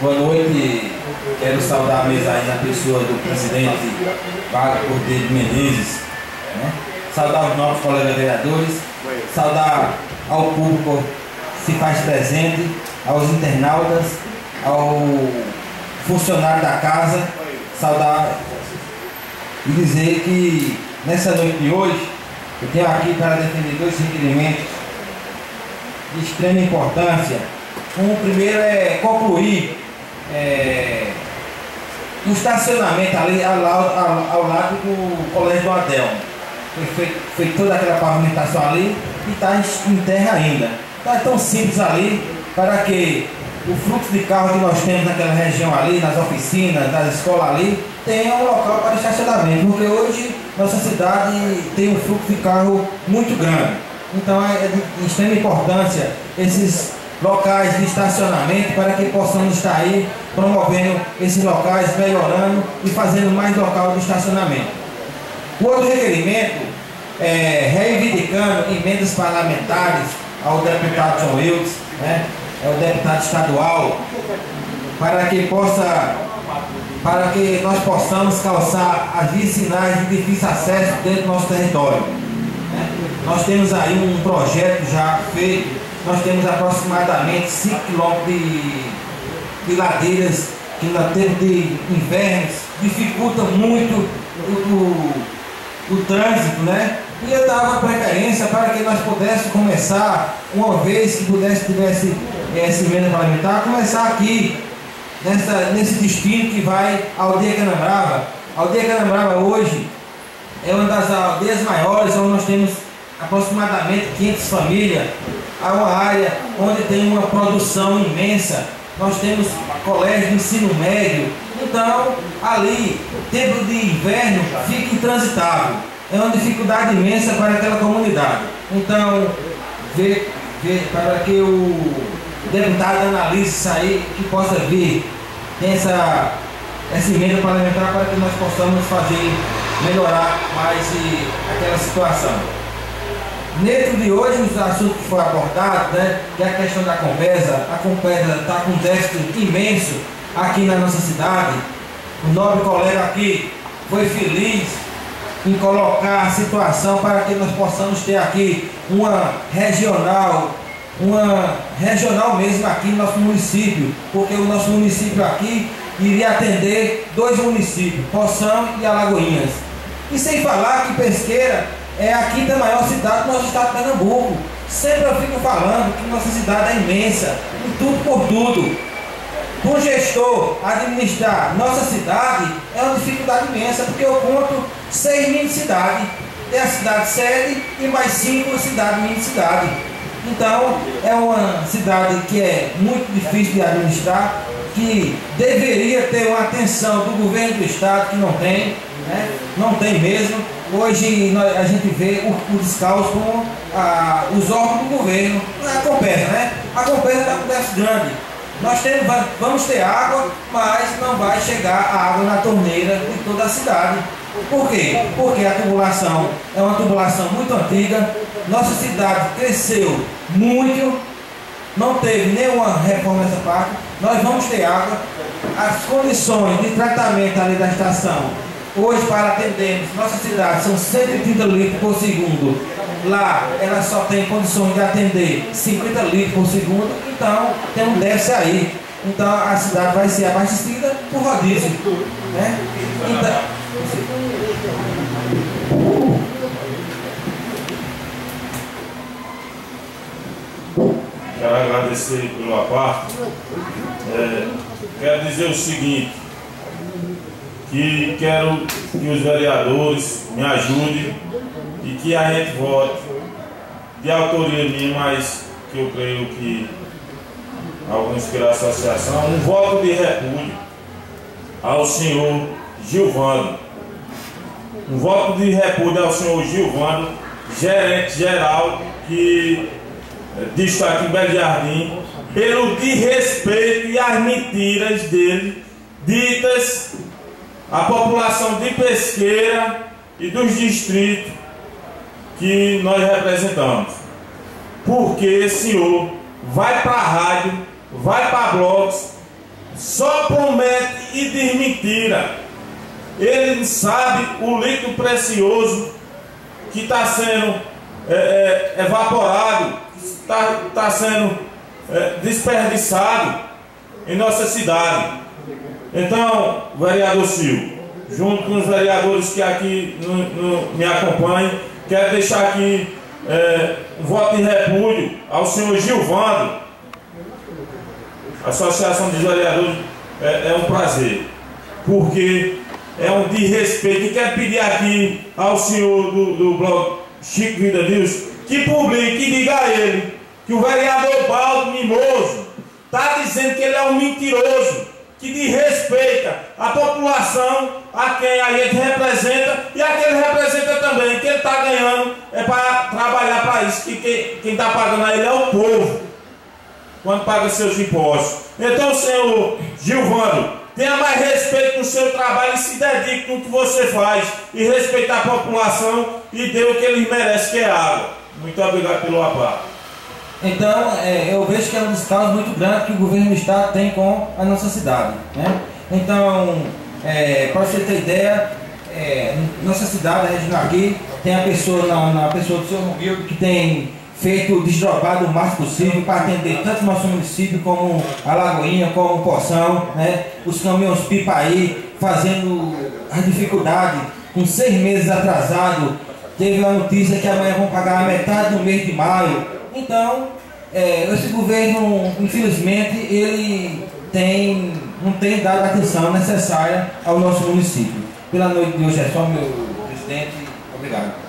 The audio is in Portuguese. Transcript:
Boa noite. Quero saudar a mesa aí na pessoa do presidente Vaga Cordeiro Menezes. Né? Saudar os novos colegas vereadores. Saudar ao público que se faz presente, aos internautas, ao funcionário da casa. Saudar e dizer que nessa noite de hoje eu tenho aqui para defender dois requerimentos de extrema importância. Um primeiro é concluir é, um estacionamento ali ao, ao, ao, lado do Colégio do Adel. Foi feito toda aquela pavimentação ali e está em, terra ainda. Está tão simples ali para que o fluxo de carro que nós temos naquela região ali, nas oficinas, nas escolas ali, tenha um local para estacionamento, porque hoje nossa cidade tem um fluxo de carro muito grande. Então é de extrema importância esses locais de estacionamento para que possamos estar aí promovendo esses locais, melhorando e fazendo mais local de estacionamento. O outro requerimento é reivindicando emendas parlamentares ao deputado John Wilkes, né, é o deputado estadual, para que possa para que nós possamos calçar as vicinais de difícil acesso dentro do nosso território. Né? Nós temos aí um projeto já feito nós temos aproximadamente 5 km de, de ladeiras que na tempo de invernos dificulta muito o, o, o trânsito, né? E eu dava preferência para que nós pudéssemos começar, uma vez que pudesse tivesse essa emenda parlamentar, começar aqui, nessa, nesse destino que vai à aldeia Canambrava. A aldeia Canambrava hoje é uma das aldeias maiores, onde nós temos aproximadamente 500 famílias a uma área onde tem uma produção imensa. Nós temos colégio de ensino médio. Então, ali, tempo de inverno, fica intransitável. É uma dificuldade imensa para aquela comunidade. Então, ver, para que o deputado analise isso aí, que possa vir, essa, essa emenda parlamentar para que nós possamos fazer, melhorar mais aquela situação. Dentro de hoje, os assuntos que foram abordados, né, que é a questão da Compesa, a Compesa está com um déficit imenso aqui na nossa cidade. O nobre colega aqui foi feliz em colocar a situação para que nós possamos ter aqui uma regional, uma regional mesmo aqui no nosso município, porque o nosso município aqui iria atender dois municípios, Poção e Alagoinhas. E sem falar que Pesqueira é a quinta maior cidade do nosso estado de Pernambuco. Sempre eu fico falando que nossa cidade é imensa, em tudo por tudo. Para um gestor administrar nossa cidade é uma dificuldade imensa, porque eu conto seis mini cidades. Tem a cidade sede e mais cinco cidades mini cidade. Então é uma cidade que é muito difícil de administrar, que deveria ter uma atenção do governo do estado que não tem, né? não tem mesmo Hoje a gente vê o, o descalço com a, os órgãos do governo, é a Compesa, né? A Compesa está com déficit grande. Nós temos, vamos ter água, mas não vai chegar a água na torneira de toda a cidade. Por quê? Porque a tubulação é uma tubulação muito antiga, nossa cidade cresceu muito, não teve nenhuma reforma nessa parte, nós vamos ter água, as condições de tratamento ali da estação Hoje, para atendermos nossa cidade, são 130 litros por segundo. Lá, ela só tem condições de atender 50 litros por segundo, então tem um déficit aí. Então, a cidade vai ser abastecida por rodízio. Né? Então, Quero agradecer pela parte. É, quero dizer o seguinte que quero que os vereadores me ajudem e que a gente vote de autoria minha, mas que eu creio que alguns pela associação, um voto de repúdio ao senhor Gilvando. Um voto de repúdio ao senhor Gilvando, gerente geral que está aqui em Belo Jardim, pelo desrespeito e as mentiras dele ditas a população de Pesqueira e dos distritos que nós representamos. Porque, senhor, vai para a rádio, vai para blogs, só promete e diz mentira. Ele sabe o líquido precioso que está sendo é, é, evaporado, está tá sendo é, desperdiçado em nossa cidade. Então, vereador Silvio, junto com os vereadores que aqui no, no, me acompanham, quero deixar aqui é, um voto de repúdio ao senhor Gilvando. A Associação dos Vereadores é, é um prazer, porque é um desrespeito. E quero pedir aqui ao senhor do, do blog Chico Vida News que publique e diga a ele que o vereador Baldo Mimoso está dizendo que ele é um mentiroso que desrespeita a população a quem a gente representa e a quem ele representa também, que ele está ganhando é para trabalhar para isso, que quem está pagando a ele é o povo, quando paga seus impostos. Então, senhor Gilvando, tenha mais respeito no seu trabalho e se dedique no que você faz e respeite a população e dê o que eles merecem, que é água. Muito obrigado pelo apoio. Então, é, eu vejo que é um dos muito grandes que o governo do estado tem com a nossa cidade. Né? Então, é, para você ter ideia, é, nossa cidade, a região aqui, tem a pessoa, na, na pessoa do seu Romildo, que tem feito o desdobrar o máximo possível para atender tanto nosso município como a Lagoinha, como o Poção, né? os caminhões pipa aí, fazendo a dificuldade, com seis meses atrasado, teve a notícia que amanhã vão pagar a metade do mês de maio, então, é, esse governo, infelizmente, ele tem, não tem dado a atenção necessária ao nosso município. Pela noite de hoje é só, meu presidente. Obrigado.